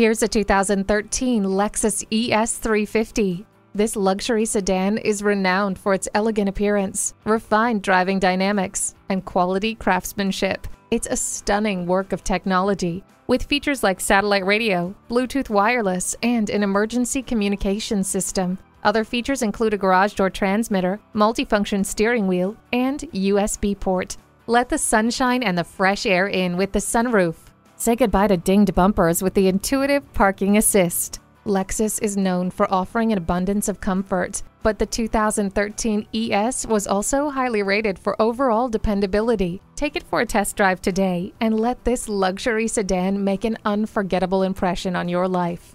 Here's a 2013 Lexus ES350. This luxury sedan is renowned for its elegant appearance, refined driving dynamics, and quality craftsmanship. It's a stunning work of technology with features like satellite radio, Bluetooth wireless, and an emergency communication system. Other features include a garage door transmitter, multifunction steering wheel, and USB port. Let the sunshine and the fresh air in with the sunroof. Say goodbye to dinged bumpers with the intuitive parking assist. Lexus is known for offering an abundance of comfort, but the 2013 ES was also highly rated for overall dependability. Take it for a test drive today and let this luxury sedan make an unforgettable impression on your life.